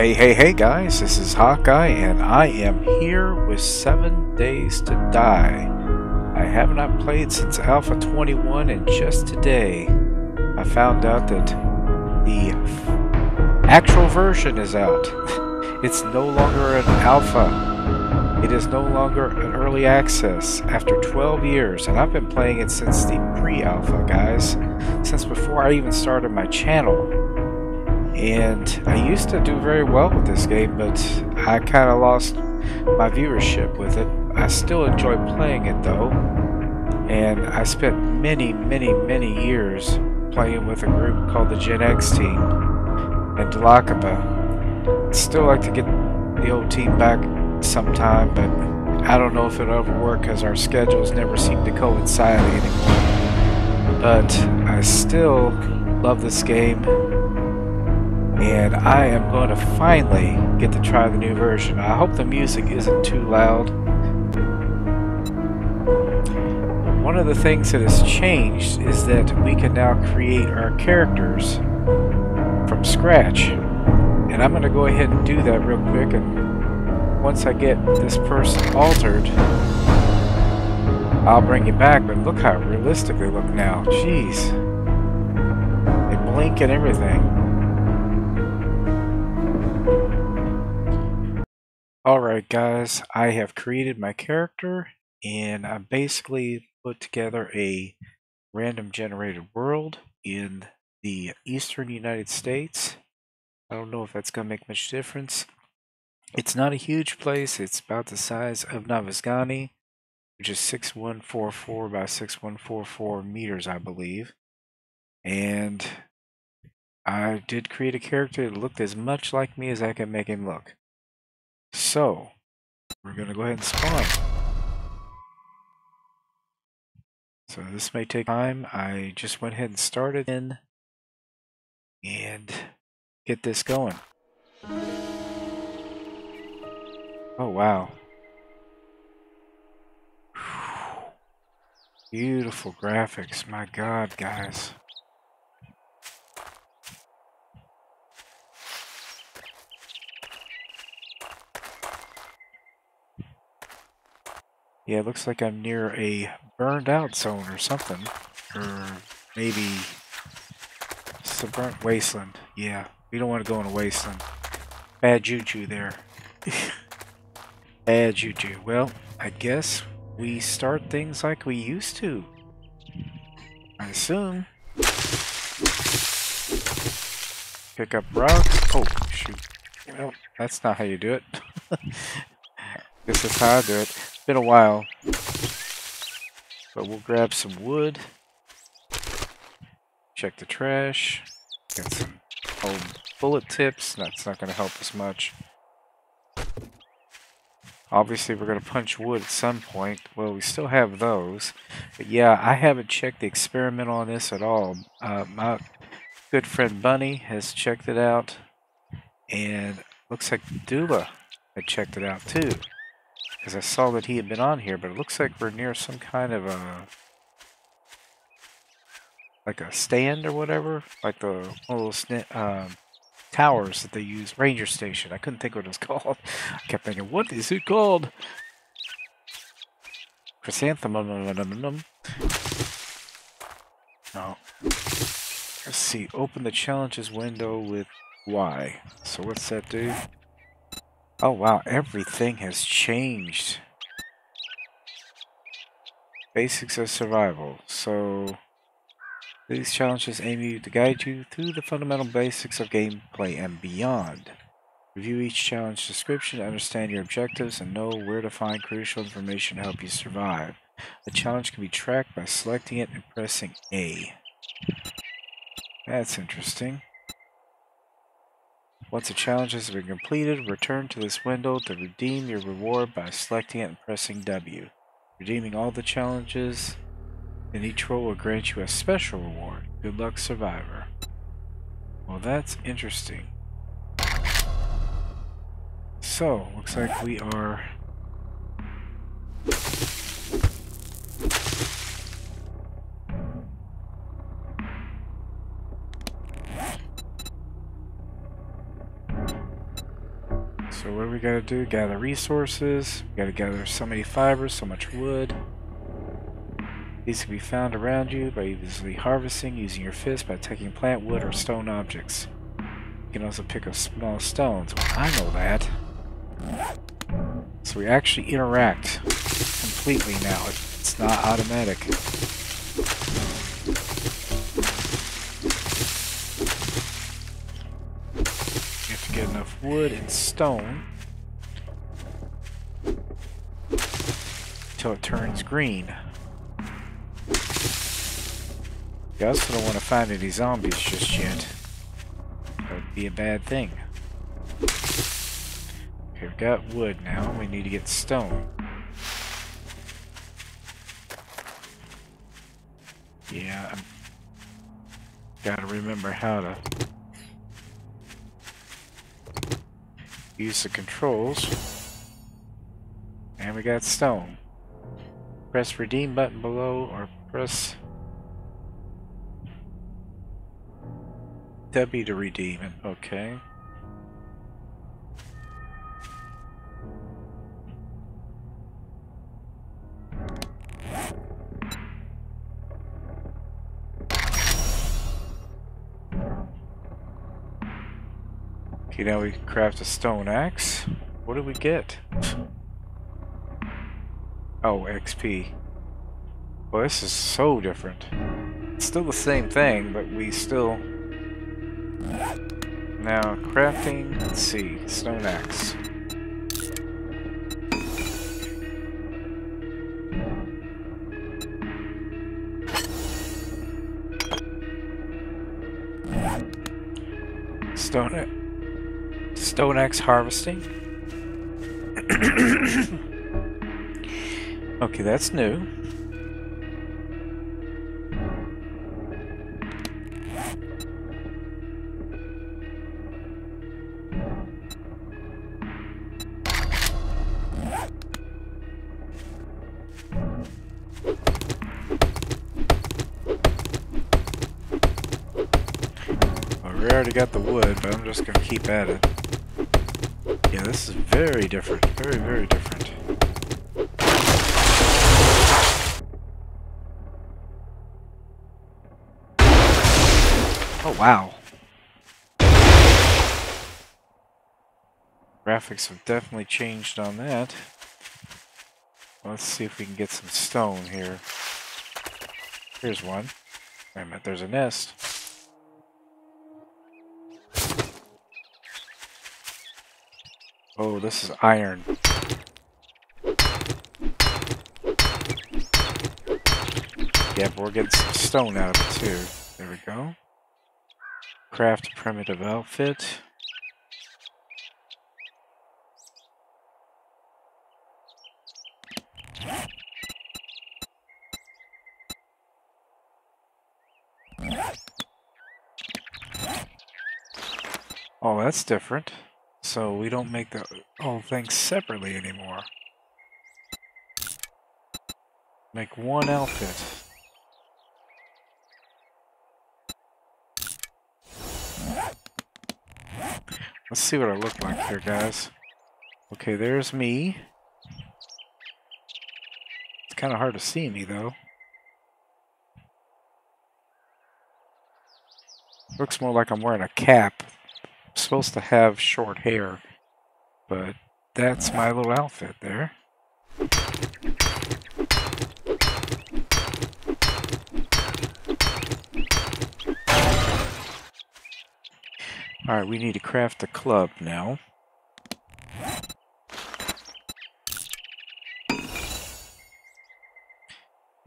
Hey, hey, hey guys, this is Hawkeye, and I am here with 7 Days to Die. I have not played since Alpha 21, and just today I found out that the actual version is out. It's no longer an alpha, it is no longer an early access after 12 years, and I've been playing it since the pre alpha, guys, since before I even started my channel. And I used to do very well with this game, but I kind of lost my viewership with it. I still enjoy playing it though, and I spent many, many, many years playing with a group called the Gen X team and Delacaba. Still like to get the old team back sometime, but I don't know if it'll ever work because our schedules never seem to coincide anymore. But I still love this game and I am going to finally get to try the new version. I hope the music isn't too loud. One of the things that has changed is that we can now create our characters from scratch. And I'm going to go ahead and do that real quick and once I get this person altered, I'll bring you back, but look how realistic they look now. Jeez. They blink and everything. Alright guys, I have created my character and I basically put together a random generated world in the eastern United States. I don't know if that's going to make much difference. It's not a huge place, it's about the size of Navezgane, which is 6144 by 6144 meters, I believe. And I did create a character that looked as much like me as I can make him look. So, we're going to go ahead and spawn. So this may take time. I just went ahead and started in and get this going. Oh, wow. Beautiful graphics. My God, guys. Yeah, it looks like I'm near a burned out zone or something. Or maybe burnt wasteland. Yeah, we don't want to go in a wasteland. Bad juju there. Bad juju. Well, I guess we start things like we used to. I assume. Pick up rocks. Oh, shoot. Well, that's not how you do it. this is how I do it been a while. But we'll grab some wood. Check the trash. Got some old bullet tips. That's not going to help us much. Obviously, we're going to punch wood at some point. Well, we still have those. But yeah, I haven't checked the experiment on this at all. Uh, my good friend Bunny has checked it out. And looks like Dula had checked it out too. Because I saw that he had been on here, but it looks like we're near some kind of a... Like a stand or whatever? Like the little um, towers that they use. Ranger Station. I couldn't think what it was called. I kept thinking, what is it called? Chrysanthemum. Um, um, um, no. Let's see. Open the challenges window with Y. So what's that do? Oh wow, everything has changed. Basics of survival. So these challenges aim you to guide you through the fundamental basics of gameplay and beyond. Review each challenge description, understand your objectives, and know where to find crucial information to help you survive. A challenge can be tracked by selecting it and pressing A. That's interesting. Once a challenge has been completed, return to this window to redeem your reward by selecting it and pressing W. Redeeming all the challenges in each role will grant you a special reward. Good luck, Survivor. Well, that's interesting. So, looks like we are... we gotta do? Gather resources. We gotta gather so many fibers, so much wood. These can be found around you by easily harvesting using your fist by taking plant, wood, or stone objects. You can also pick up small stones. Well, I know that. So we actually interact completely now. It's not automatic. You have to get enough wood and stone until it turns green. You also don't want to find any zombies just yet. That would be a bad thing. Okay, we've got wood now. We need to get stone. Yeah, i gotta remember how to use the controls. And we got stone. Press redeem button below or press W to redeem it. Okay. Okay, now we craft a stone axe. What do we get? Oh, XP. Well, this is so different. It's still the same thing, but we still now, crafting, let's see, stone axe. Stone, stone axe harvesting. okay, that's new. We already got the wood, but I'm just gonna keep at it. Yeah, this is very different. Very, very different. Oh, wow. Graphics have definitely changed on that. Let's see if we can get some stone here. Here's one. Wait a minute, there's a nest. Oh, this is iron. But we're getting some stone out of it too. There we go. Craft primitive outfit. Oh, that's different. So we don't make the whole thing separately anymore. Make one outfit. Let's see what I look like here, guys. Okay, there's me. It's kind of hard to see me, though. Looks more like I'm wearing a cap supposed to have short hair, but that's my little outfit there. Alright, we need to craft a club now.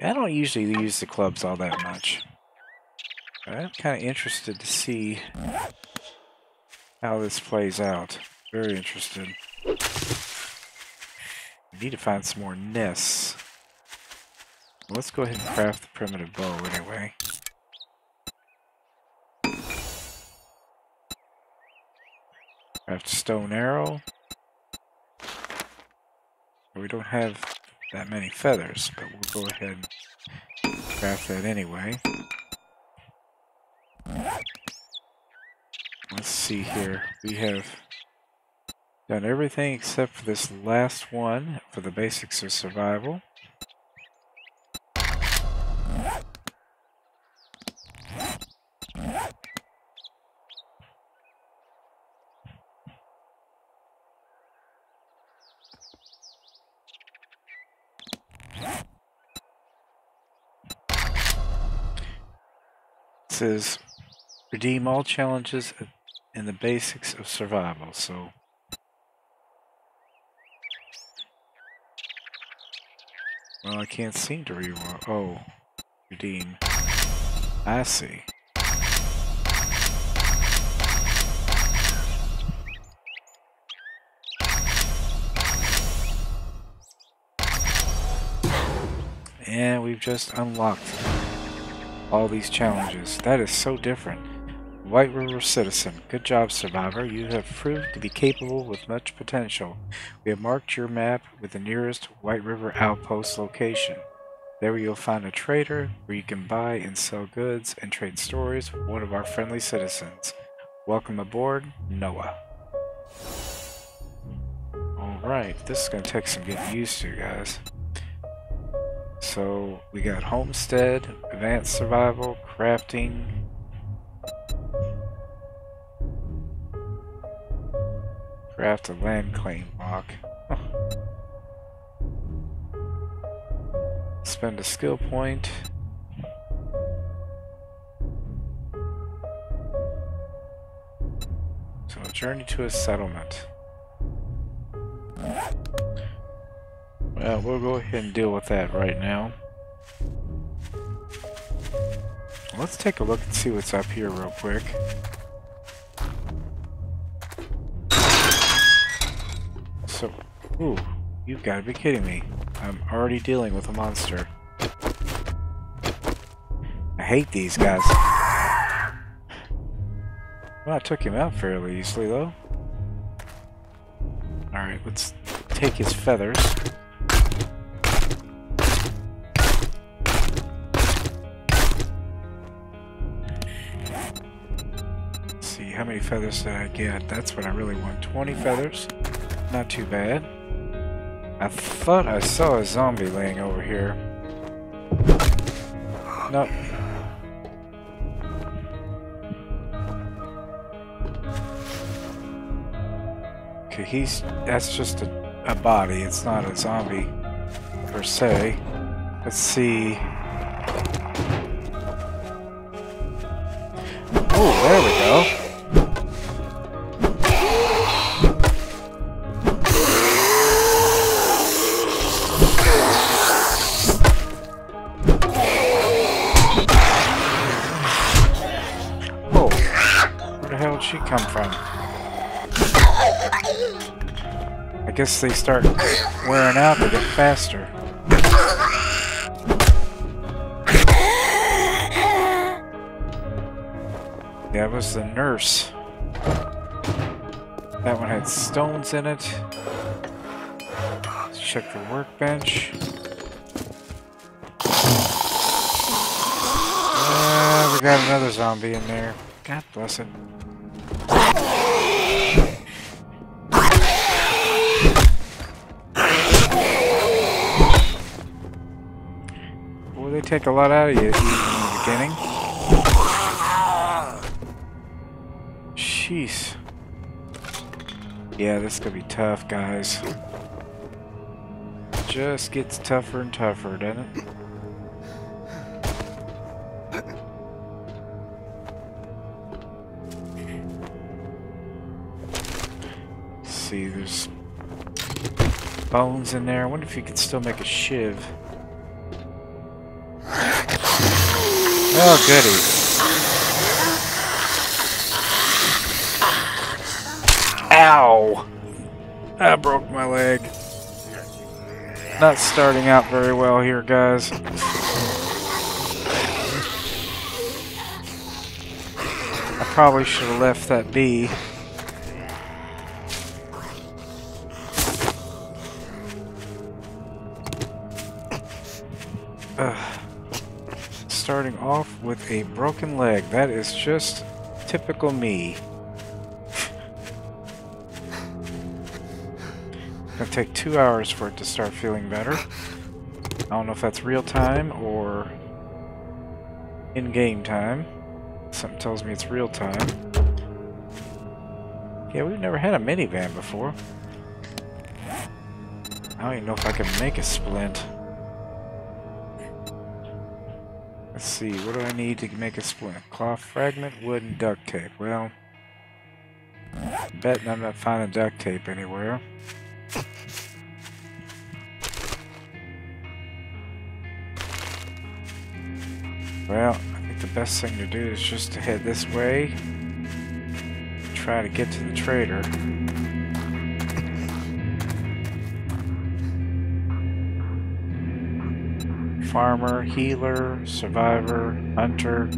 I don't usually use the clubs all that much. I'm kind of interested to see how this plays out. Very interested. We need to find some more nests. Let's go ahead and craft the primitive bow anyway. Craft stone arrow. We don't have that many feathers, but we'll go ahead and craft that anyway. Let's see here. We have done everything except for this last one for the basics of survival. Says redeem all challenges and the basics of survival. So Well, I can't seem to reroll. Oh, redeem. I see. And we've just unlocked all these challenges. That is so different. White River Citizen. Good job, Survivor. You have proved to be capable with much potential. We have marked your map with the nearest White River Outpost location. There you'll find a trader where you can buy and sell goods and trade stories with one of our friendly citizens. Welcome aboard, Noah. Alright, this is going to take some getting used to, guys. So, we got Homestead, Advanced Survival, Crafting, Craft a land claim lock. Spend a skill point. So a journey to a settlement. Well, we'll go ahead and deal with that right now. Let's take a look and see what's up here real quick. So, ooh, you've got to be kidding me. I'm already dealing with a monster. I hate these guys. Well, I took him out fairly easily, though. Alright, let's take his feathers. How many feathers did I get? That's what I really want. 20 feathers. Not too bad. I thought I saw a zombie laying over here. Nope. Okay, he's... that's just a, a body. It's not a zombie, per se. Let's see... Oh, there we go. I guess they start wearing out, they get faster. That was the nurse. That one had stones in it. Let's check the workbench. Uh, we got another zombie in there. God bless it. Take a lot out of you in the beginning. Jeez. Yeah, this is gonna be tough, guys. Just gets tougher and tougher, doesn't it? see, there's bones in there. I wonder if you could still make a shiv. Oh, goody. Ow! I broke my leg. Not starting out very well here, guys. I probably should have left that be. A broken leg. That is just typical me. Gonna take two hours for it to start feeling better. I don't know if that's real time or in-game time. Something tells me it's real time. Yeah, we've never had a minivan before. I don't even know if I can make a splint. Let's see, what do I need to make a splint? Cloth fragment, wood, and duct tape. Well, I betting I'm not finding duct tape anywhere. Well, I think the best thing to do is just to head this way. Try to get to the trader. Farmer, healer, survivor, hunter,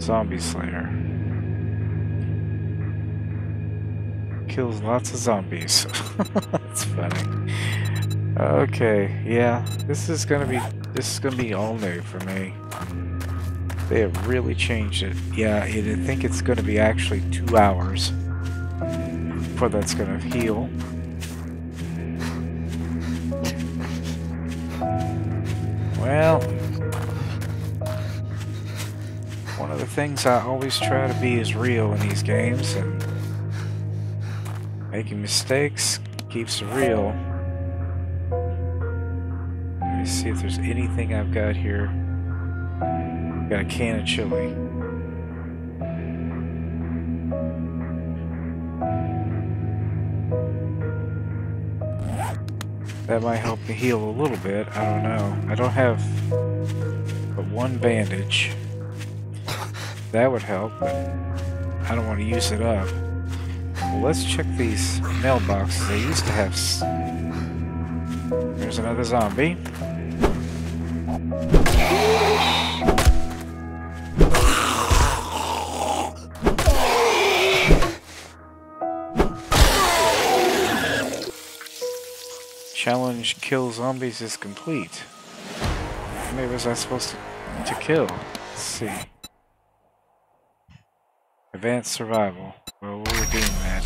zombie slayer. Kills lots of zombies. That's funny. Okay, yeah, this is gonna be this is gonna be all new for me. They have really changed it. Yeah, I think it's gonna be actually two hours before that's gonna heal. Well, one of the things I always try to be is real in these games, and making mistakes keeps it real. Let me see if there's anything I've got here. Got a can of chili. That might help me heal a little bit. I don't know. I don't have but one bandage. That would help, but I don't want to use it up. Well, let's check these mailboxes. They used to have... There's another zombie. Challenge kill zombies is complete. How many was I supposed to, to kill? Let's see. Advanced survival. Well, we'll redeem that.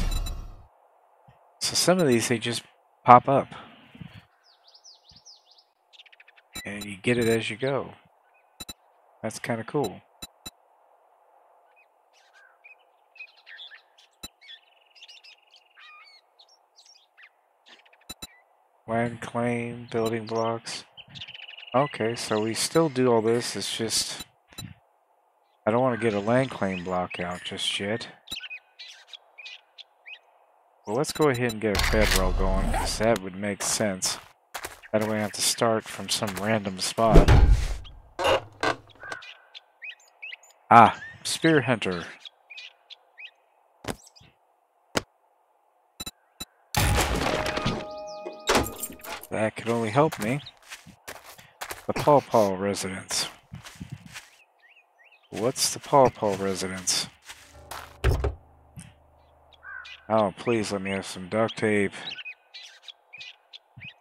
So some of these, they just pop up. And you get it as you go. That's kind of cool. Land claim, building blocks. Okay, so we still do all this, it's just... I don't want to get a land claim block out just yet. Well, let's go ahead and get a bedroll going, because that would make sense. That way I have to start from some random spot. Ah, Spear Hunter. That could only help me. The Paw Paw residence. What's the Paw Paw residence? Oh, please let me have some duct tape.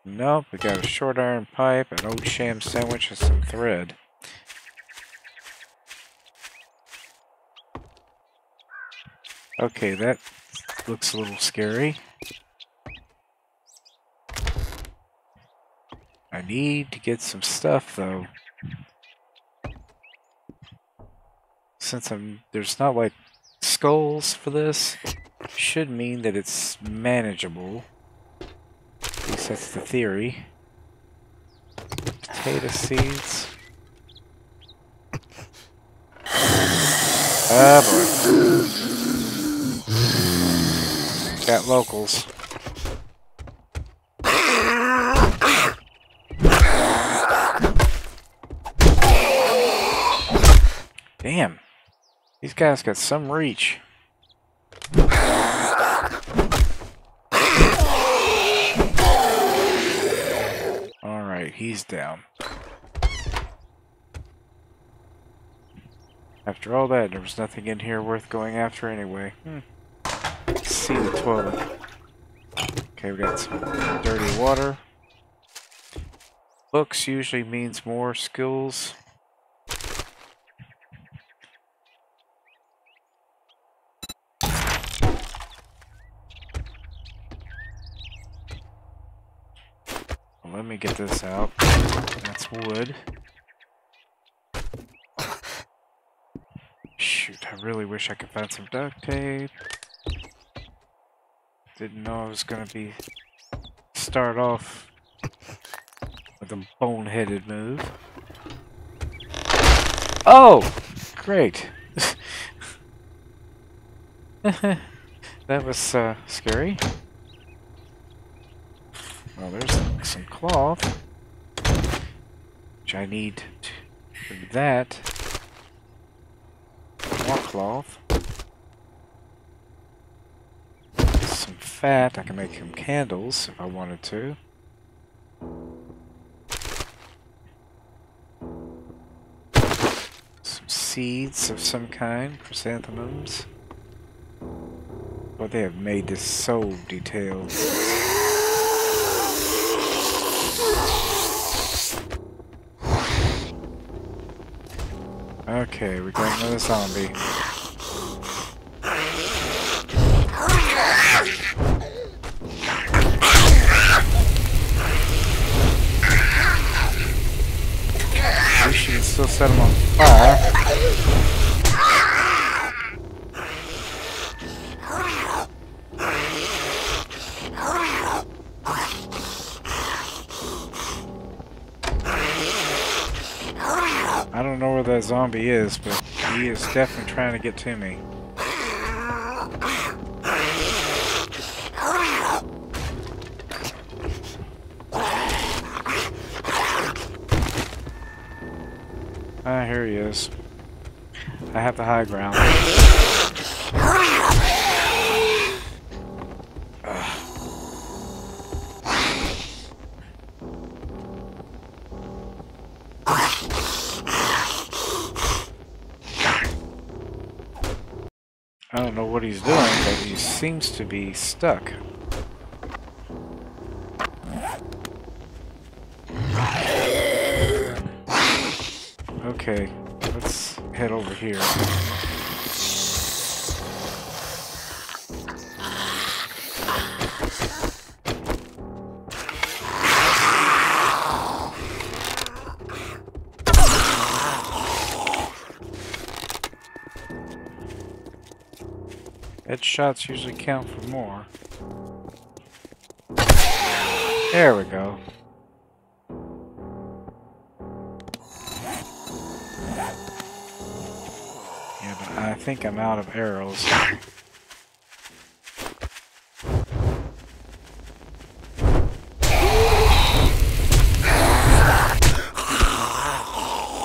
Nope, we got a short iron pipe, an oat sham sandwich, and some thread. Okay, that looks a little scary. I need to get some stuff though. Since I'm there's not like skulls for this. should mean that it's manageable. At least that's the theory. Potato seeds. Ah, boy. Got locals. Damn. These guys got some reach. Alright, he's down. After all that, there was nothing in here worth going after anyway. Hmm. see the toilet. Okay, we got some dirty water. Books usually means more skills. let get this out. That's wood. Shoot, I really wish I could find some duct tape. Didn't know I was gonna be start off with a boneheaded move. Oh! Great. that was uh, scary. Well, there's some cloth, which I need that. More cloth. Some fat, I can make some candles if I wanted to. Some seeds of some kind, chrysanthemums. But they have made this so detailed. Okay, we got another zombie. We should still set him on fire. I don't know where that zombie is, but he is definitely trying to get to me. Ah, here he is. I have the high ground. Seems to be stuck. Headshots usually count for more. There we go. Yeah, but I think I'm out of arrows.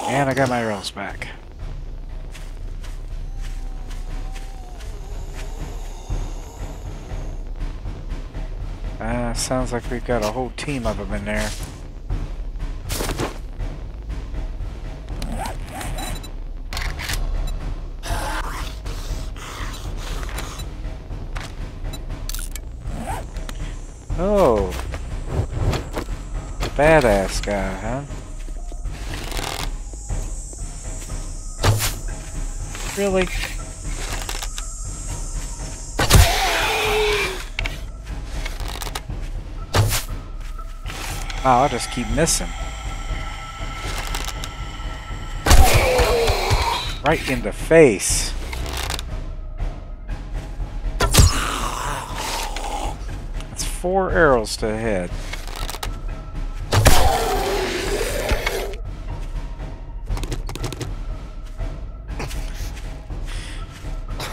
And I got my arrows back. Uh, sounds like we've got a whole team of them in there. Oh. Badass guy, huh? Really? Oh, wow, I just keep missing. Right in the face. four arrows to the head.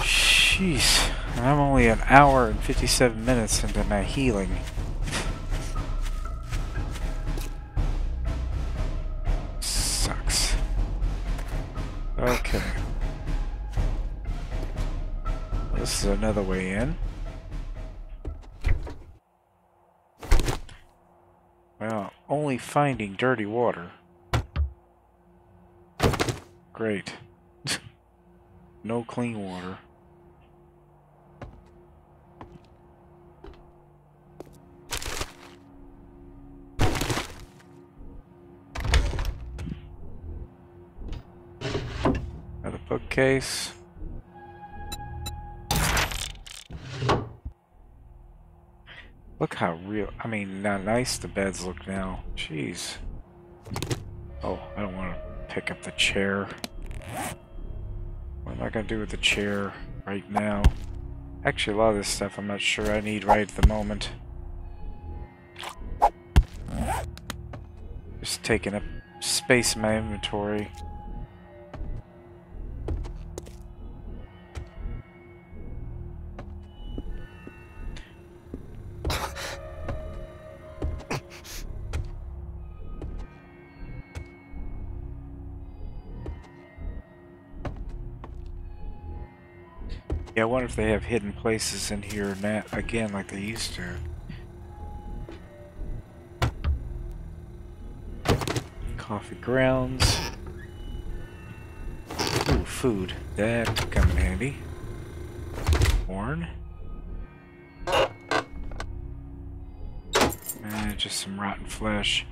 Jeez, I'm only an hour and 57 minutes into my healing. Another way in. Well, only finding dirty water. Great. no clean water. Another bookcase. How real, I mean, how nice the beds look now. Jeez. Oh, I don't want to pick up the chair. What am I going to do with the chair right now? Actually, a lot of this stuff I'm not sure I need right at the moment. Just taking up space in my inventory. If they have hidden places in here now, again like they used to. Coffee grounds. Ooh, food. That could come in handy. Corn. And just some rotten flesh.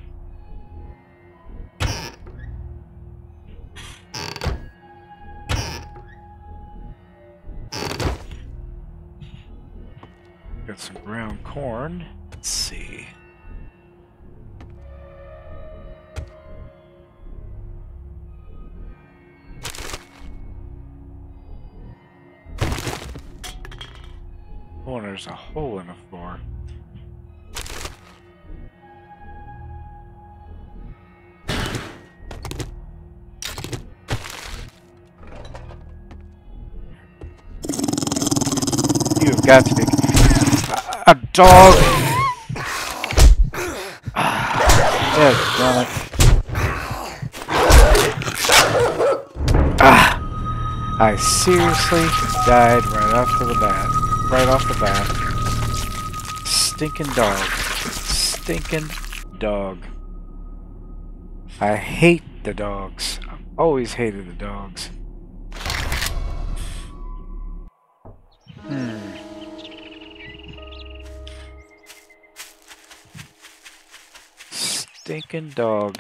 Some ground corn. Let's see. Oh, there's a hole in the floor. You have got to be dog. It. Ah, I seriously died right off the bat. Right off the bat. Stinking dog. Stinking dog. I hate the dogs. I've always hated the dogs. Stinking dog.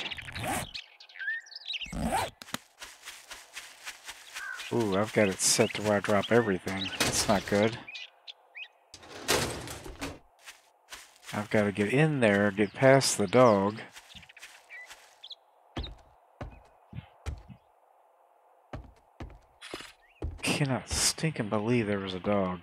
Ooh, I've got it set to where I drop everything. That's not good. I've got to get in there, get past the dog. Cannot stinking believe there was a dog.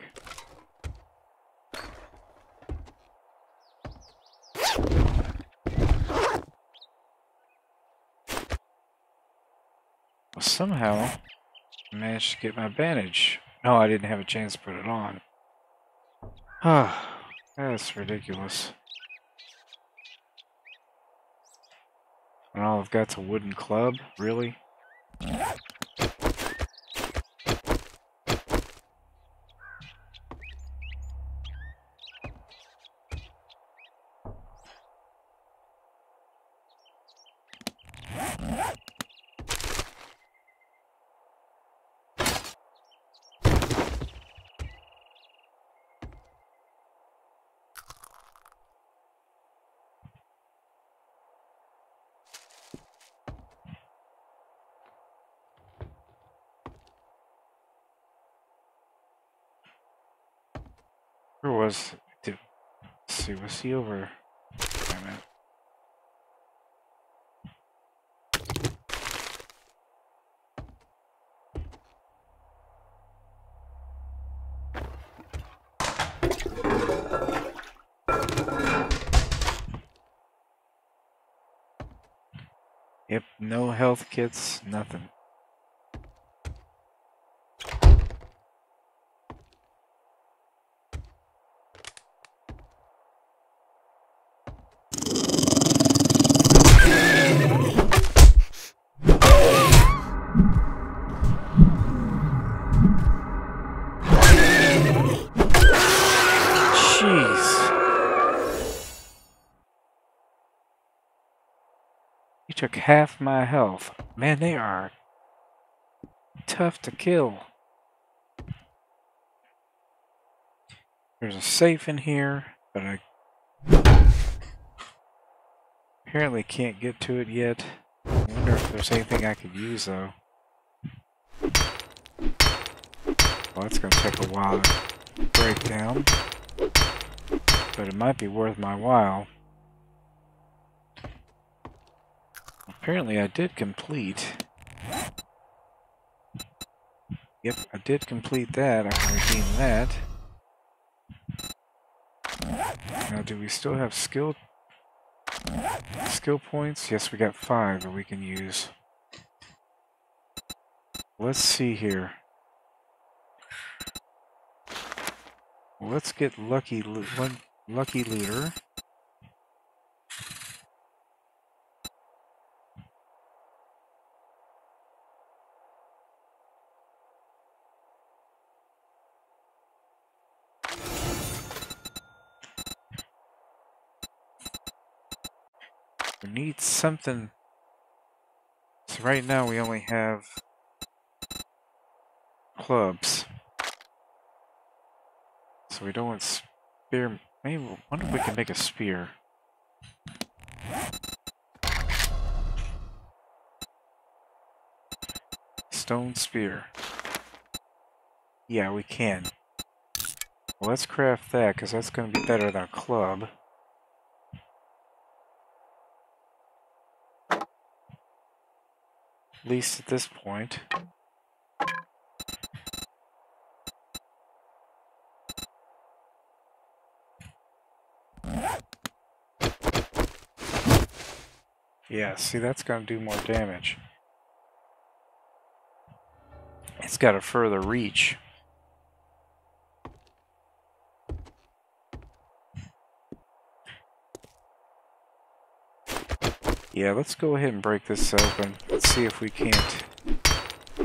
Well, somehow I managed to get my bandage. No, I didn't have a chance to put it on. Ah, that's ridiculous. And all I've got's a wooden club? Really? over? Yep, no health kits, nothing. Half my health. Man, they are tough to kill. There's a safe in here, but I apparently can't get to it yet. I wonder if there's anything I could use though. Well, it's going to take a while to break down, but it might be worth my while. Apparently I did complete. Yep, I did complete that. I can redeem that. Now, do we still have skill skill points? Yes, we got five that we can use. Let's see here. Let's get lucky, lucky looter. Something. So right now we only have clubs. So we don't want spear. Maybe wonder if we can make a spear. Stone spear. Yeah, we can. Well, let's craft that, because that's going to be better than a club. Least at this point. Yeah, see, that's going to do more damage. It's got a further reach. Yeah, let's go ahead and break this open. Let's see if we can't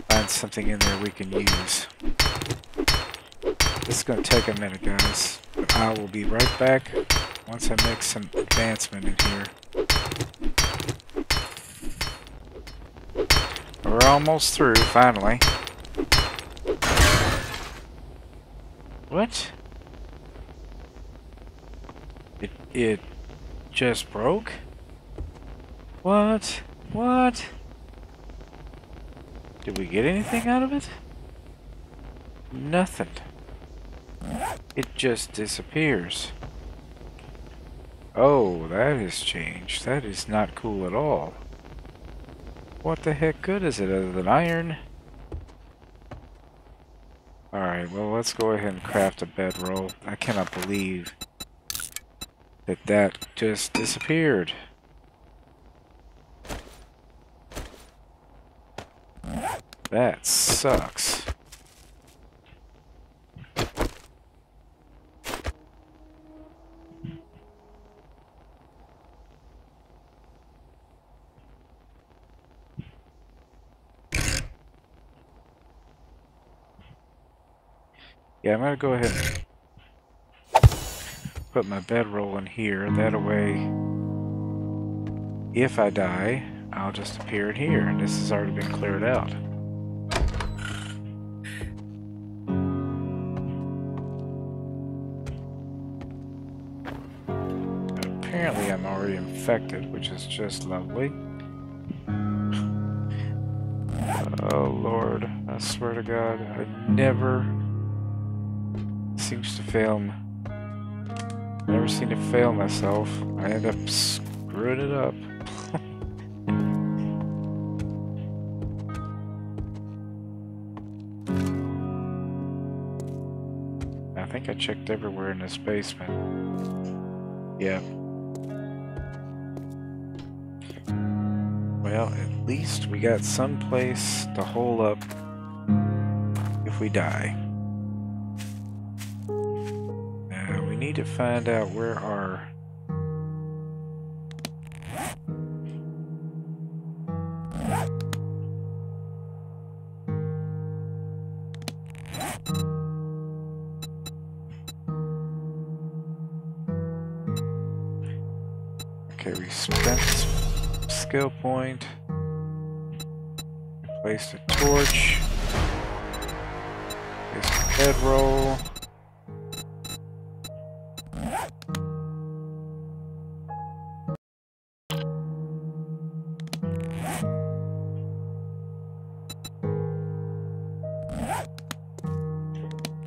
find something in there we can use. This is going to take a minute, guys. But I will be right back once I make some advancement in here. We're almost through, finally. What? It, it just broke? What? What? Did we get anything out of it? Nothing. It just disappears. Oh, that has changed. That is not cool at all. What the heck good is it other than iron? Alright, well let's go ahead and craft a bedroll. I cannot believe that that just disappeared. That sucks. Yeah, I'm gonna go ahead and put my bedroll in here. That way, if I die, I'll just appear in here, and this has already been cleared out. Infected, which is just lovely. Oh lord, I swear to god, I never seems to fail me. Never seem to fail myself. I end up screwing it up. I think I checked everywhere in this basement. Yeah, Well, at least we got some place to hole up if we die. Now, we need to find out where our Placed a bedroll.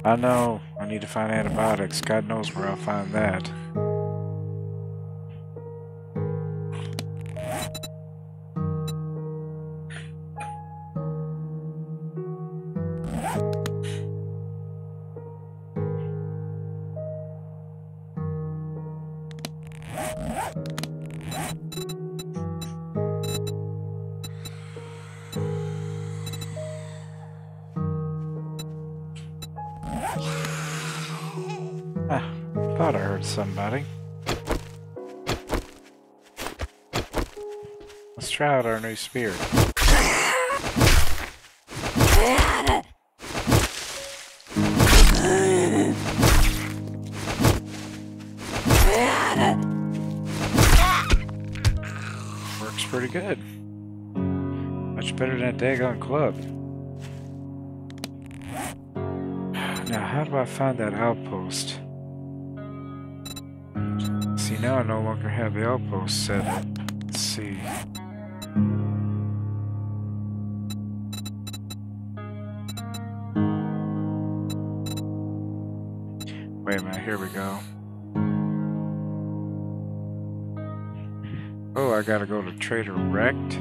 I know, I need to find antibiotics. God knows where I'll find that. Spear. Works pretty good. Much better than a daggone club. Now, how do I find that outpost? See, now I no longer have the outpost set Trader Rekt.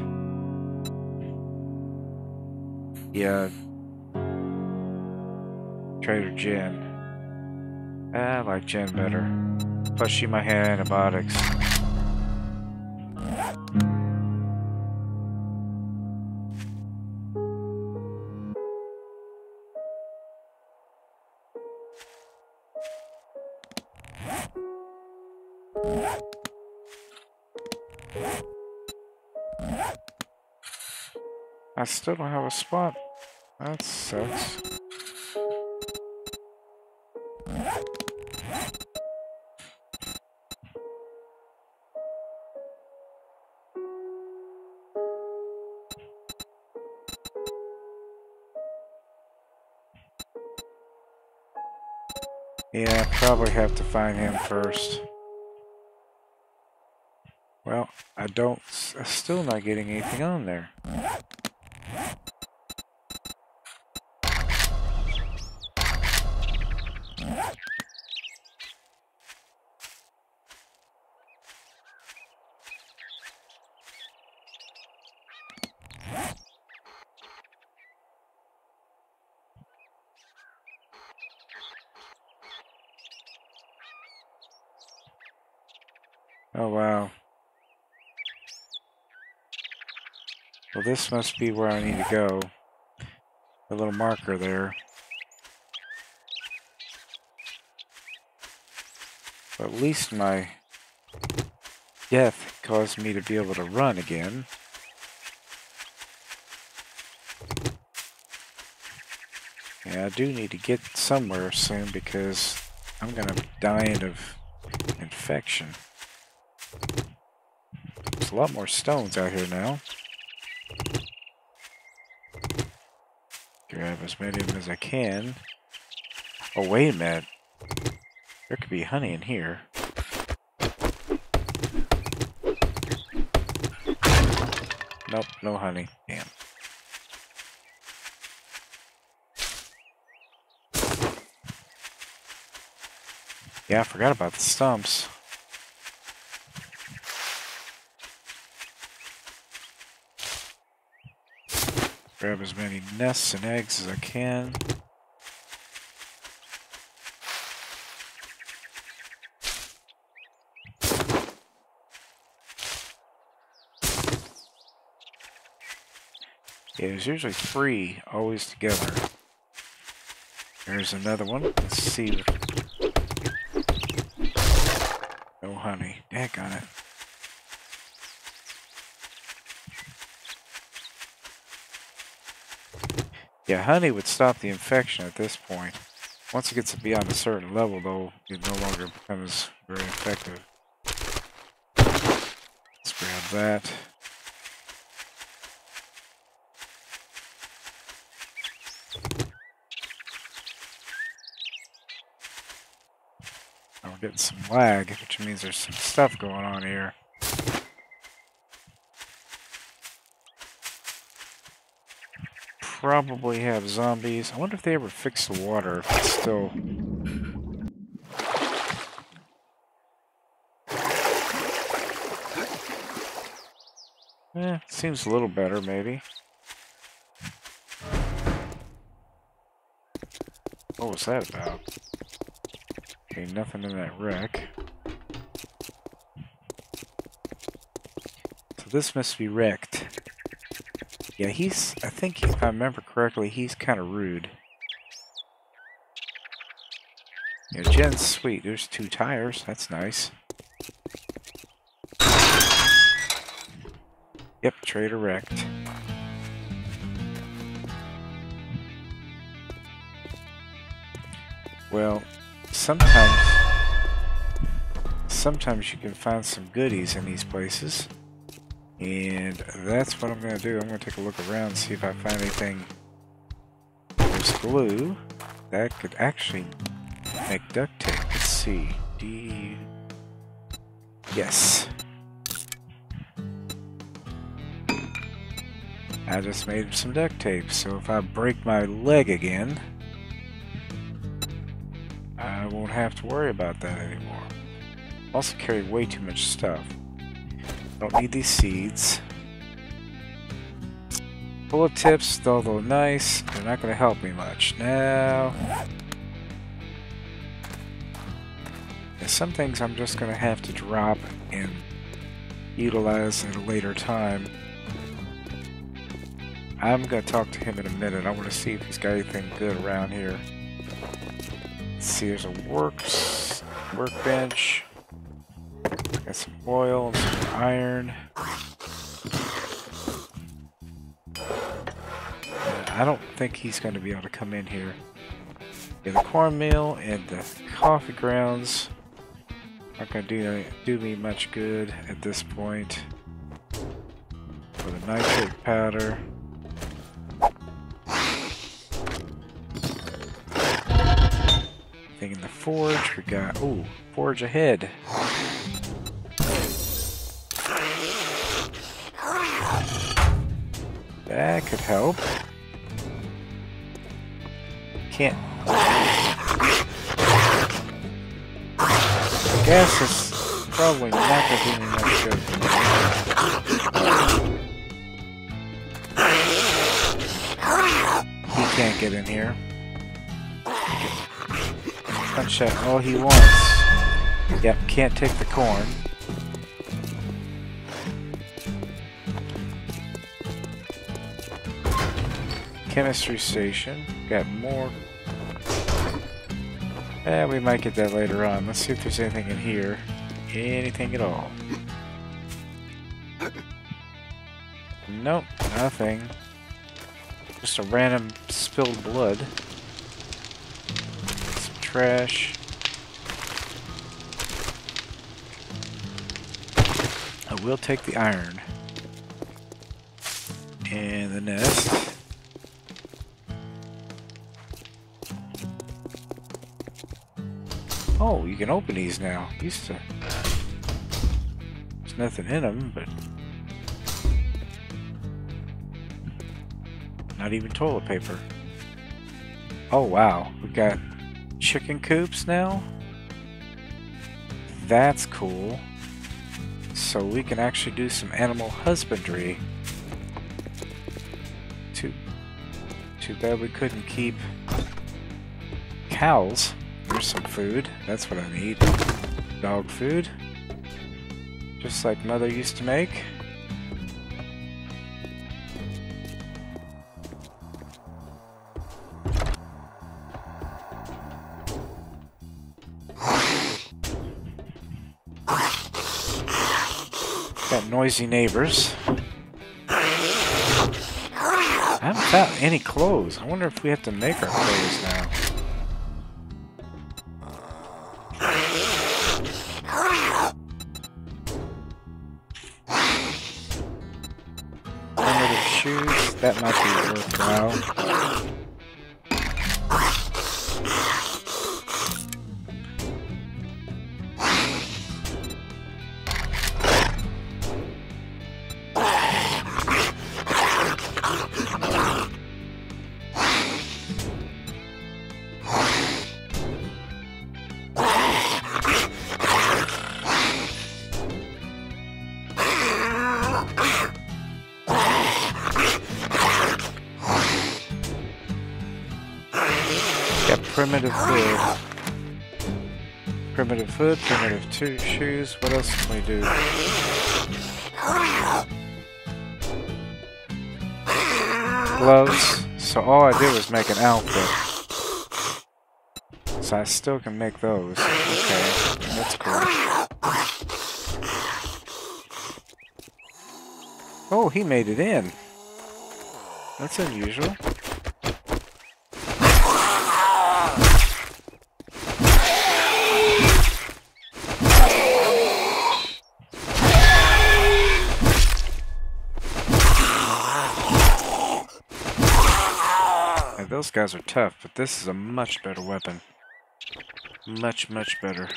Yeah. Trader Jen. I like Jen better. Plus, she might have antibiotics. Still don't have a spot. That sucks. Yeah, probably have to find him first. Well, I don't, I'm still not getting anything on there. Oh wow. Well, must be where I need to go. The little marker there. But at least my death caused me to be able to run again. Yeah, I do need to get somewhere soon because I'm gonna be dying of infection. There's a lot more stones out here now. As many of them as I can. Oh, wait a minute. There could be honey in here. Nope, no honey. Damn. Yeah, I forgot about the stumps. Grab as many nests and eggs as I can. Yeah, there's usually three always together. There's another one. Let's see. No honey. Heck on it. Yeah, honey would stop the infection at this point. Once it gets beyond a certain level, though, it no longer becomes very effective. Let's grab that. Oh, we're getting some lag, which means there's some stuff going on here. Probably have zombies. I wonder if they ever fix the water, if it's still... Eh, seems a little better, maybe. What was that about? Okay, nothing in that wreck. So this must be Rekt. Yeah, he's, I think if I remember correctly, he's kind of rude. Yeah, Jen's sweet. There's two tires. That's nice. Yep, trader Rekt. Well, sometimes sometimes you can find some goodies in these places. And that's what I'm going to do. I'm going to take a look around, see if I find anything. There's glue. That could actually make duct tape. Let's see. D. Yes. I just made some duct tape, so if I break my leg again, I won't have to worry about that anymore. Also carry way too much stuff. Don't need these seeds. Bullet tips, although nice, they're not going to help me much. Now, There's some things I'm just going to have to drop and utilize at a later time. I'm going to talk to him in a minute. I want to see if he's got anything good around here. Let's see, there's a works workbench. Oil, some iron. Uh, I don't think he's going to be able to come in here. Yeah, the cornmeal and the coffee grounds aren't going to do, do me much good at this point. For the nitrate powder. Thing in the forge, we got, oh, forge ahead. That could help. Can't. Gas is probably not going to do me. He can't get in here. Punch that all he wants. Yep, can't take the corn. Chemistry station. Got more. Eh, we might get that later on. Let's see if there's anything in here. Anything at all. Nope, nothing. Just a random spilled blood. Some trash. I will take the iron. And the nest. You can open these now. Used to... Uh, there's nothing in them, but... Not even toilet paper. Oh, wow. We've got chicken coops now? That's cool. So we can actually do some animal husbandry. Too, too bad we couldn't keep cows some food. That's what I need. Dog food. Just like Mother used to make. Got noisy neighbors. I haven't found any clothes. I wonder if we have to make our clothes now. Shoes. What else can we do? Gloves. So all I did was make an outfit. So I still can make those. Okay, that's cool. Oh, he made it in. That's unusual. Guys are tough, but this is a much better weapon. Much, much better.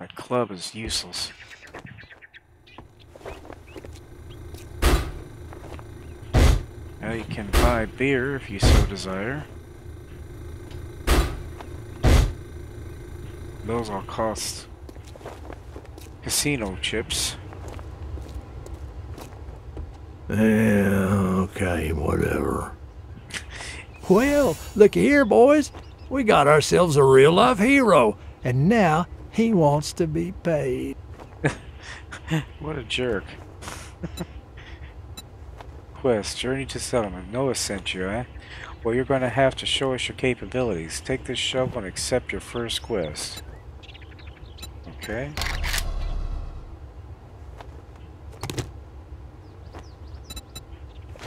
My club is useless. Now you can buy beer if you so desire. Those all cost casino chips. Yeah, okay, whatever. Well, look here, boys. We got ourselves a real life hero, and now he wants to be paid. What a jerk. Quest, Journey to Settlement. Noah sent you, eh? Well, you're going to have to show us your capabilities. Take this shovel and accept your first quest. Okay.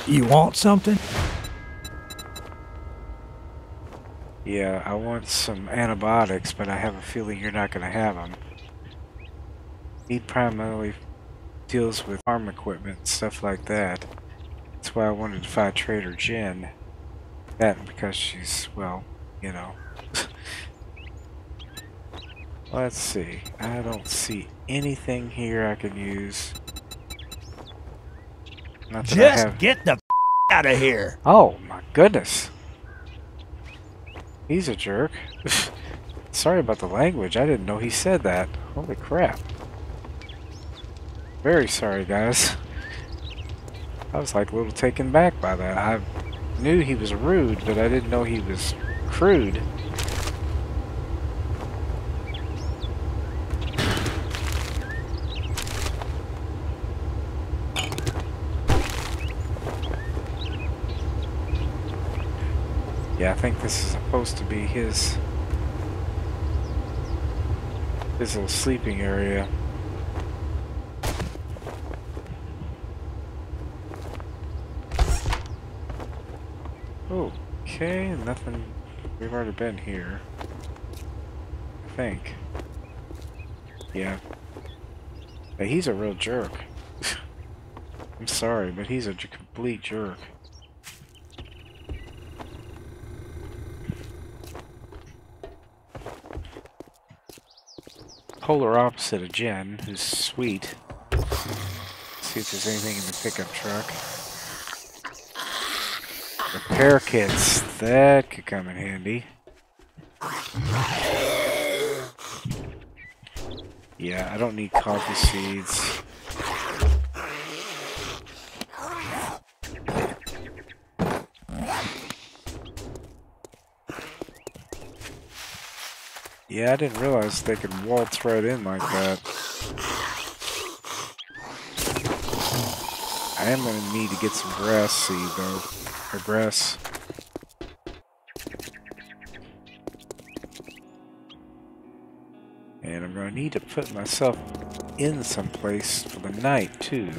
You want something? Yeah, I want some antibiotics, but I have a feeling you're not going to have them. He primarily deals with farm equipment and stuff like that. That's why I wanted to find Trader Jen. That because she's, well, you know. Let's see. I don't see anything here I can use. Not Just get the out of here. Oh my goodness. He's a jerk. Sorry about the language. I didn't know he said that. Holy crap. Very sorry, guys. I was like a little taken back by that. I knew he was rude, but I didn't know he was crude. Yeah, I think this is supposed to be his his little sleeping area. Okay, nothing. We've already been here. I think. Yeah. Hey, he's a real jerk. I'm sorry, but he's a complete jerk. Polar opposite of Jen, who's sweet. see if there's anything in the pickup truck. Repair kits. That could come in handy. Yeah, I don't need coffee seeds. Yeah, I didn't realize they could waltz right in like that. I am going to need to get some grass seed though. Or grass. And I'm going to need to put myself in someplace for the night, too.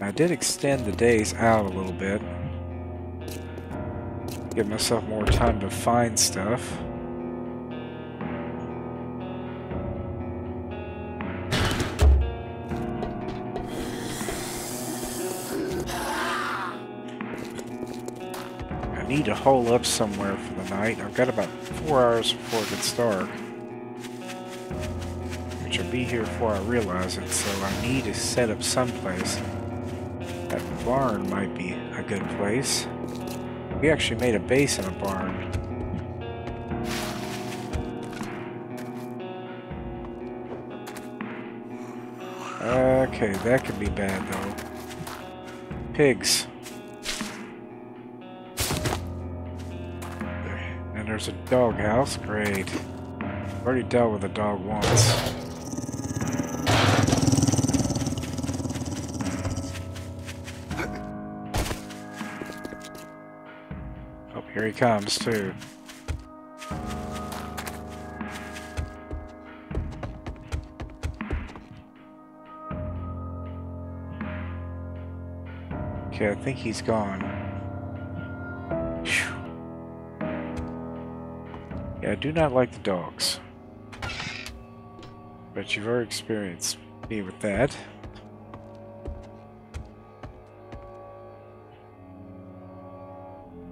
I did extend the days out a little bit. Give myself more time to find stuff. Need to hole up somewhere for the night. I've got about four hours before it gets dark. Which will be here before I realize it, so I need to set up someplace. That barn might be a good place. We actually made a base in a barn. Okay, that could be bad though. Pigs. There's a dog house. Great. Already dealt with a dog once. Oh, here he comes too. Okay, I think he's gone. I do not like the dogs. But you've already experienced me with that.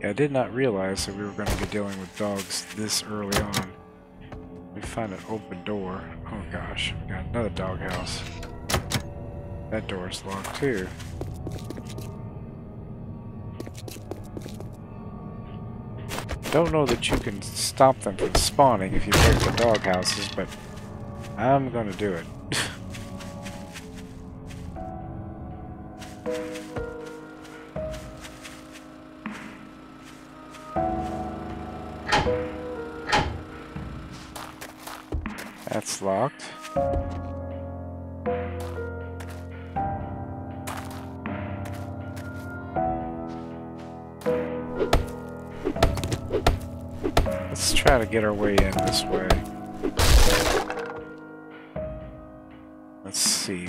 I did not realize that we were going to be dealing with dogs this early on. We find an open door. Oh gosh, we got another doghouse. That door is locked too. Don't know that you can stop them from spawning if you break the doghouses, but I'm gonna do it. That's locked. To get our way in this way. Let's see.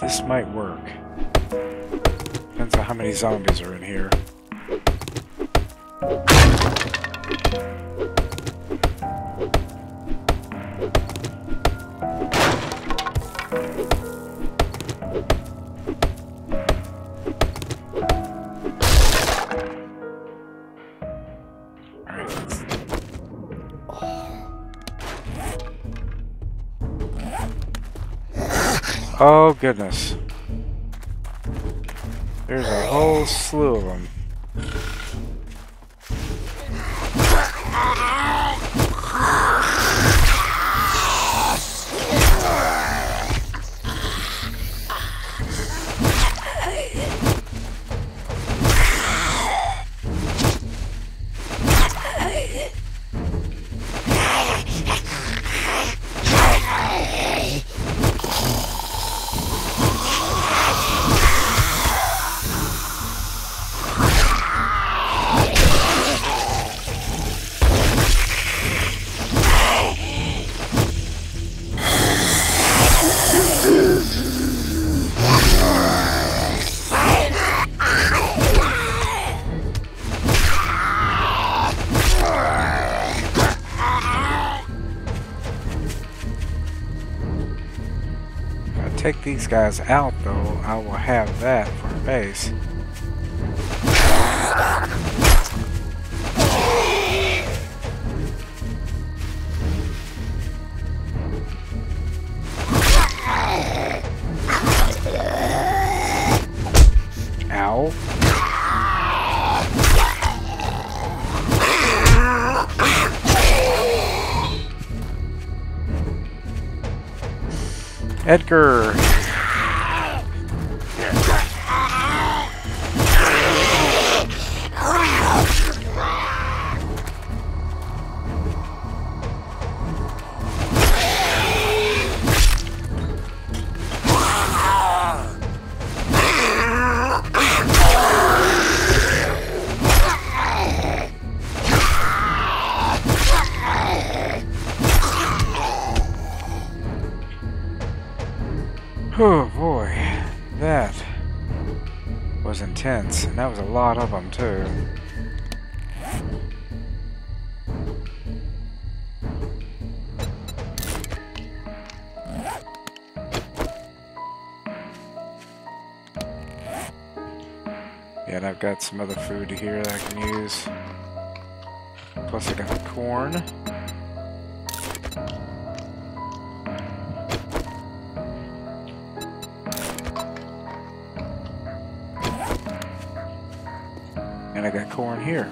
This might work. Depends on how many zombies are in here. Oh goodness. There's a whole slew of them. Guys out though, I will have that for a base. Edgar. Some other food here that I can use. Plus I got the corn. And I got corn here.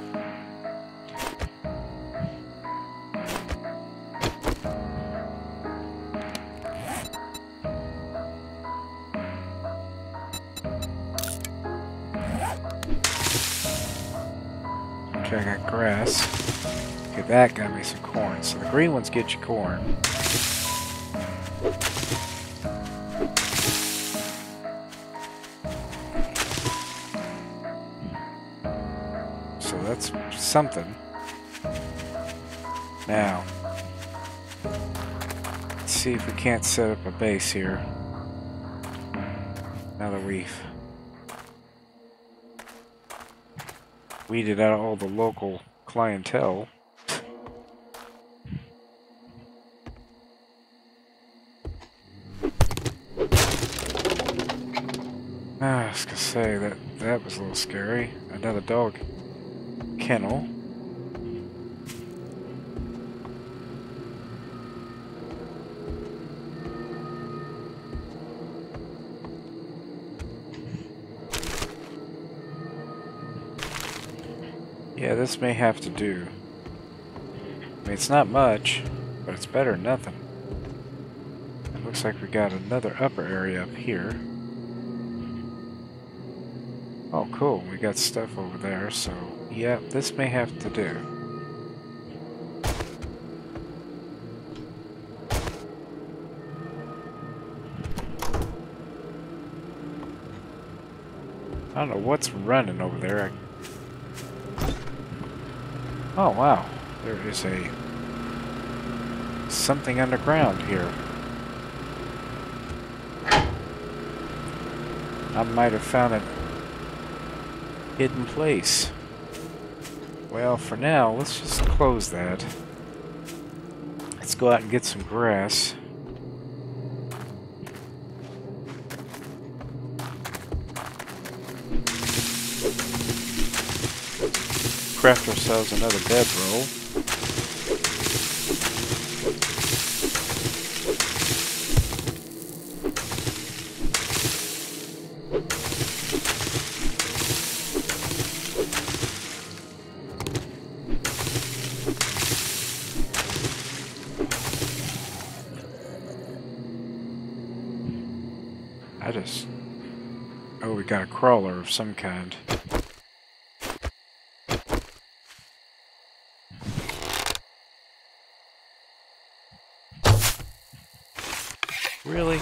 That got me some corn. So the green ones get you corn. So that's something. Now, let's see if we can't set up a base here. That we've weeded out all the local clientele. Say that that was a little scary. Another dog kennel. Yeah, this may have to do. I mean, it's not much, but it's better than nothing. It looks like we got another upper area up here. Cool. We got stuff over there, so yeah, this may have to do. I don't know what's running over there. Oh, wow. There is a... something underground here. I might have found a hidden place. Well, for now, let's just close that. Let's go out and get some grass. Craft ourselves another bedroll. Crawler of some kind. Really?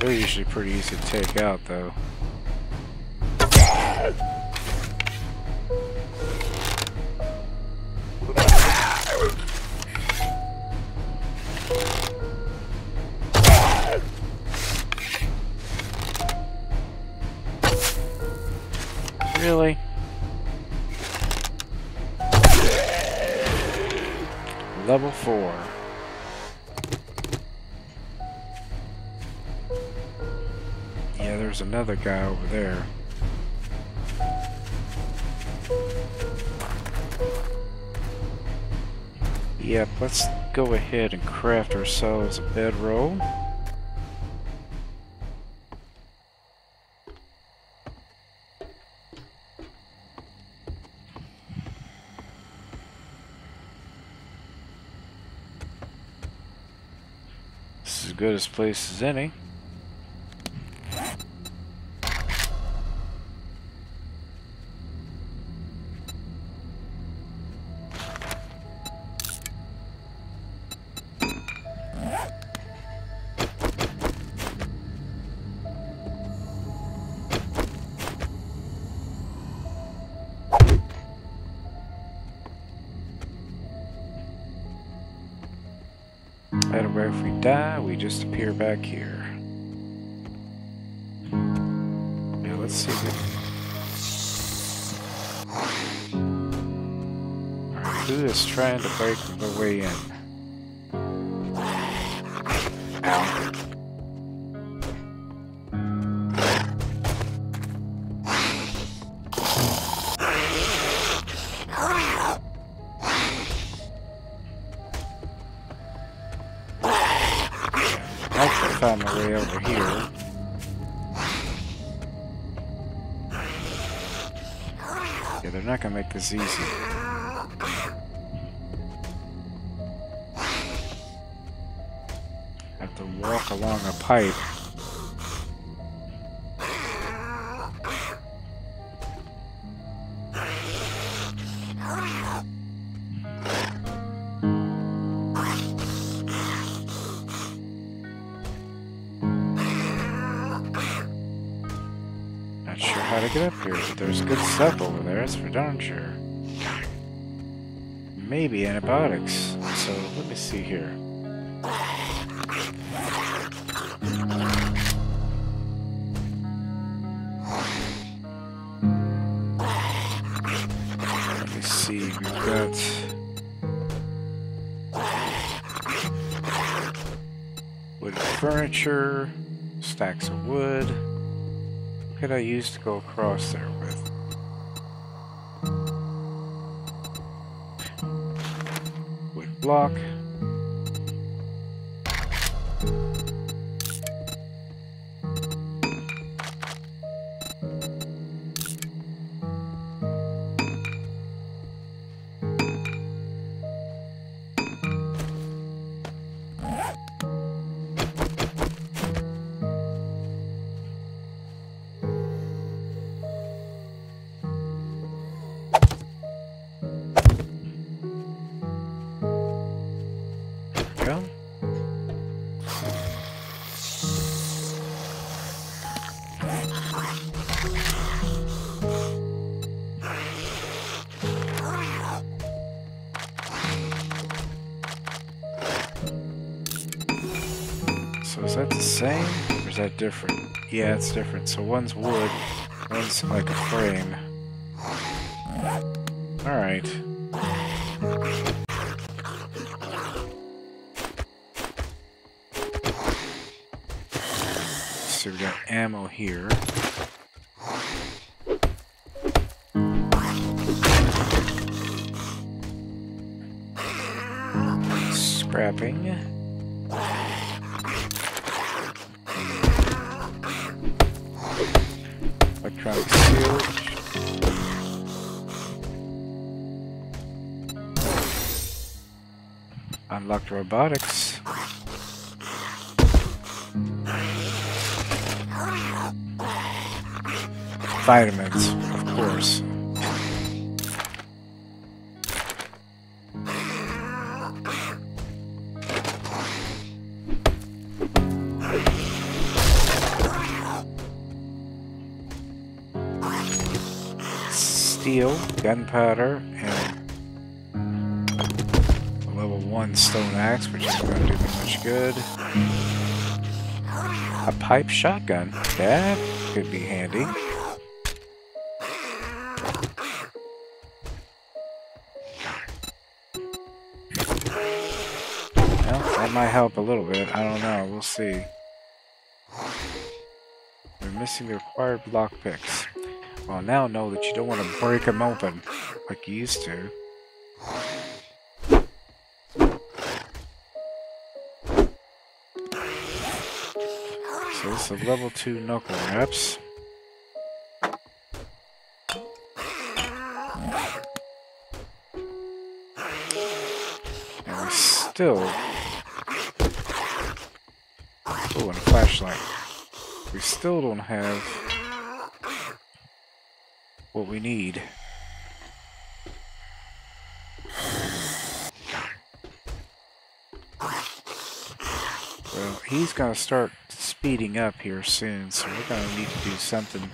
They're usually pretty easy to take out, though. 4. Yeah, there's another guy over there. Yep, let's go ahead and craft ourselves a bedroll. This is as place as any. Just appear back here. Yeah, let's see. Who is trying to break the way in? This easy. Have to walk along a pipe. For darn sure. Maybe antibiotics. So let me see here. Let me see, we've got... Wood furniture, stacks of wood What could I use to go across there with? Block. Yeah, it's different. So one's wood, one's like a frame. Alright. So we got ammo here. Robotics. Vitamins, of course. Steel, gunpowder, stone axe, which isn't going to do me much good. A pipe shotgun. That could be handy. Well, that might help a little bit. I don't know. We'll see. We're missing the required lockpicks. Well, now know that you don't want to break them open like you used to. Of level 2 knuckle wraps. And we still... Oh, and a flashlight. We still don't have what we need. Well, he's gonna start speeding up here soon, so we're going to need to do something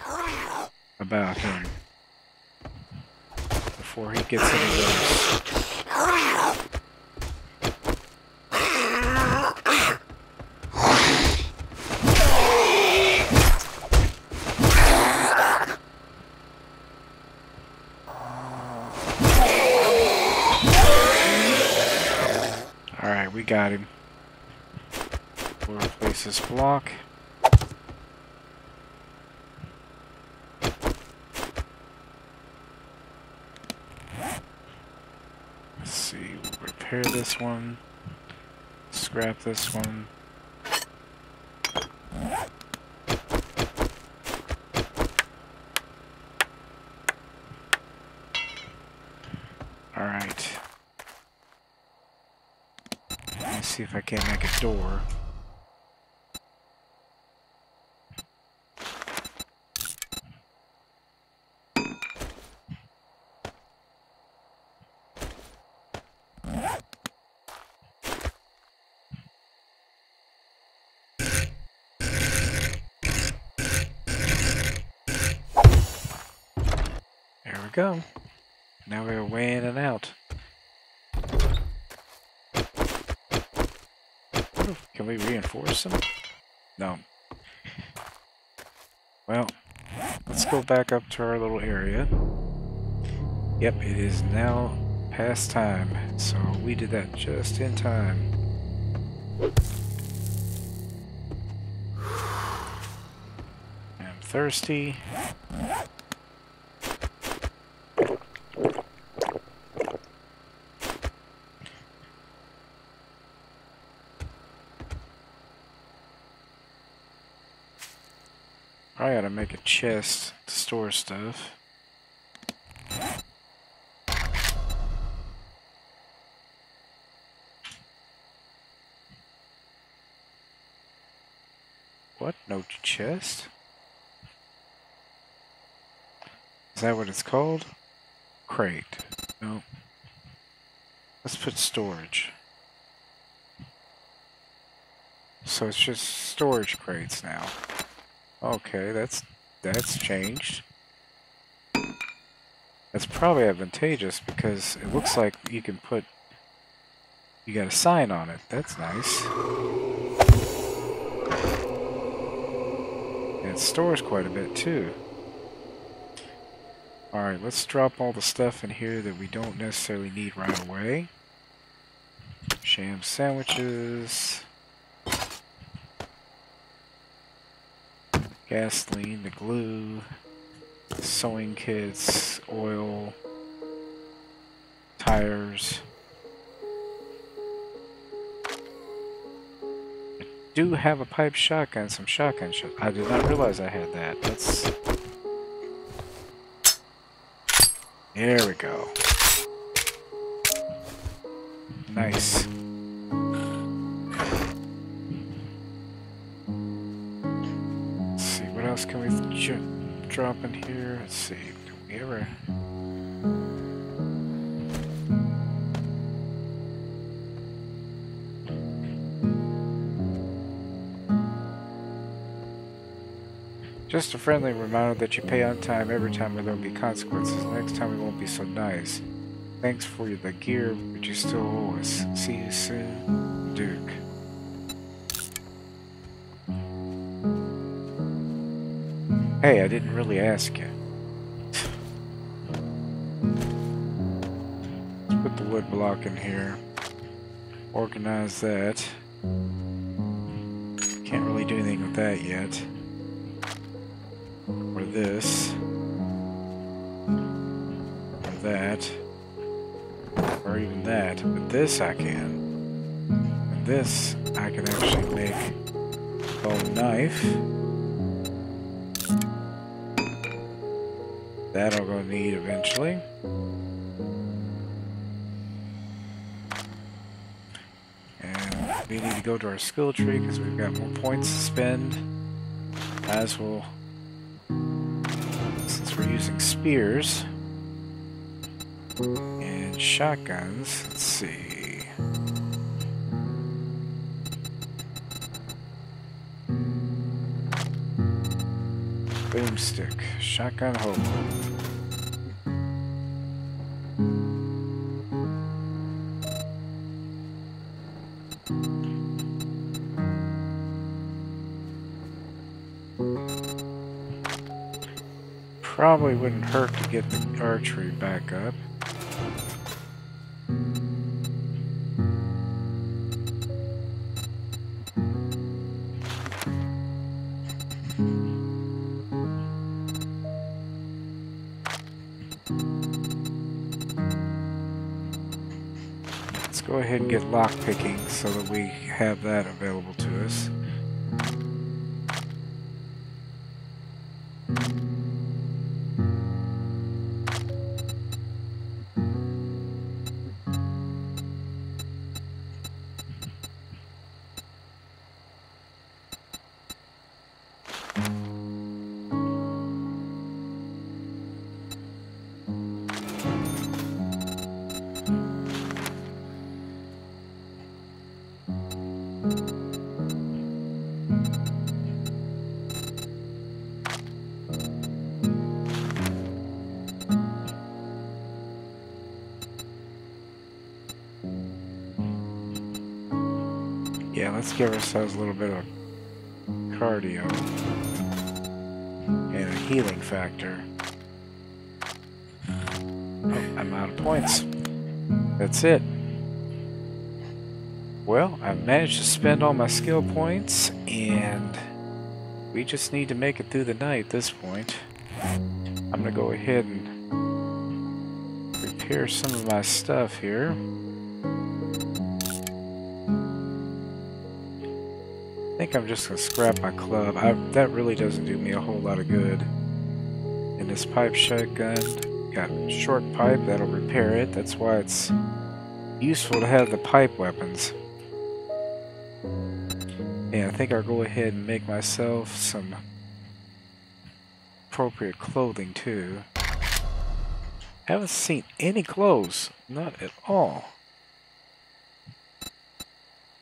about him before he gets any worse. Alright, we got him. Replace this block. Let's see, repair this one. Scrap this one. Alright. Let's see if I can't make a door. Now we're way in and out. Can we reinforce them? No. Well, let's go back up to our little area. Yep, it is now past time, so we did that just in time. I'm thirsty. I a chest to store stuff. What? No chest? Is that what it's called? Crate. No. Let's put storage. So it's just storage crates now. Okay, that's that's changed. That's probably advantageous because it looks like you can put you got a sign on it. That's nice. And it stores quite a bit too. Alright, let's drop all the stuff in here that we don't necessarily need right away. Sham sandwiches. Gasoline, the glue, sewing kits, oil, tires. I do have a pipe shotgun, some shotgun shots. I did not realize I had that. Let's. There we go. Nice. Drop in here? Let's see. Do we ever... Just a friendly reminder that you pay on time every time or there'll be consequences. Next time we won't be so nice. Thanks for the gear, but you still owe us. See you soon, Duke. Hey, I didn't really ask you. Let's put the wood block in here. Organize that. Can't really do anything with that yet. Or this. Or that. Or even that. But this I can. And this I can actually make a knife. That I'll need eventually. And we need to go to our skill tree because we've got more points to spend. As well, since we're using spears and shotguns, let's see. Boomstick, shotgun hobo. probably wouldn't hurt to get the archery back up. Let's go ahead and get lockpicking so that we have that available to us. Let's give ourselves a little bit of cardio and a healing factor. Oh, I'm out of points. That's it. Well, I've managed to spend all my skill points, and we just need to make it through the night at this point. I'm going to go ahead and repair some of my stuff here. Think I'm just going to scrap my club. I, that really doesn't do me a whole lot of good. And this pipe shotgun, got short pipe, that'll repair it. That's why it's useful to have the pipe weapons. And I think I'll go ahead and make myself some appropriate clothing too. Haven't seen any clothes, not at all.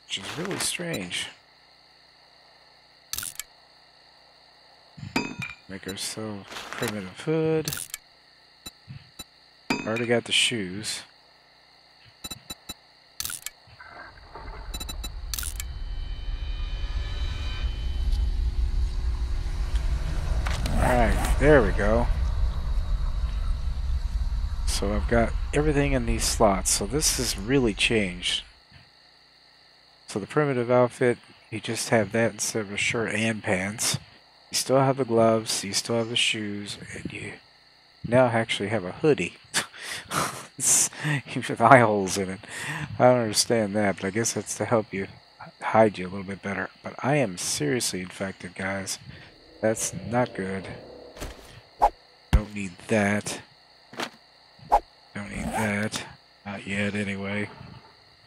Which is really strange. Make ourselves primitive hood. Already got the shoes. Alright, there we go. So I've got everything in these slots. So this has really changed. So the primitive outfit, you just have that instead of a shirt and pants. You still have the gloves, you still have the shoes, and you now actually have a hoodie. with eye holes in it. I don't understand that, but I guess that's to help you hide you a little bit better. But I am seriously infected, guys. That's not good. Don't need that. Don't need that. Not yet, anyway.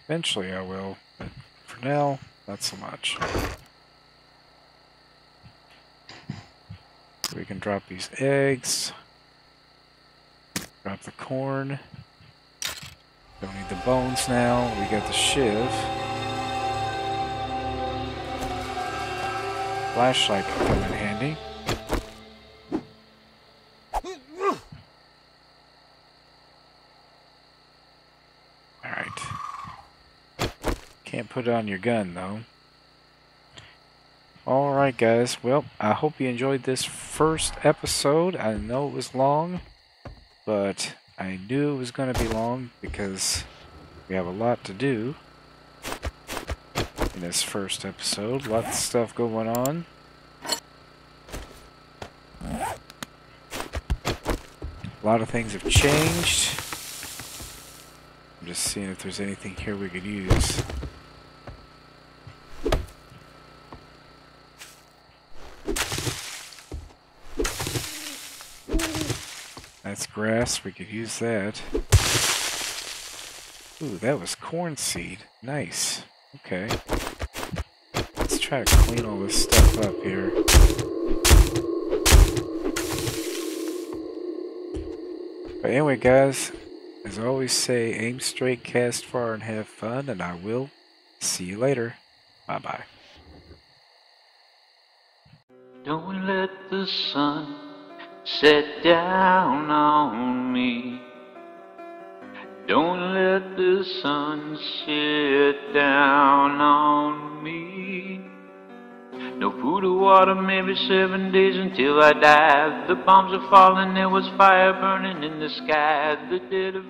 Eventually I will, but for now, not so much. We can drop these eggs. Drop the corn. Don't need the bones now. We got the shiv. Flashlight can come in handy. Alright. Can't put on your gun though. Alright guys, well, I hope you enjoyed this first episode. I know it was long, but I knew it was going to be long because we have a lot to do in this first episode. Lots of stuff going on. A lot of things have changed. I'm just seeing if there's anything here we could use. That's grass, we could use that. Ooh, that was corn seed. Nice. Okay. Let's try to clean all this stuff up here. But anyway, guys, as always say, aim straight, cast far, and have fun, and I will see you later. Bye-bye. Don't let the sun set down on me. Don't let the sun set down on me. No food or water, maybe seven days until I die. The bombs are falling, there was fire burning in the sky. The dead of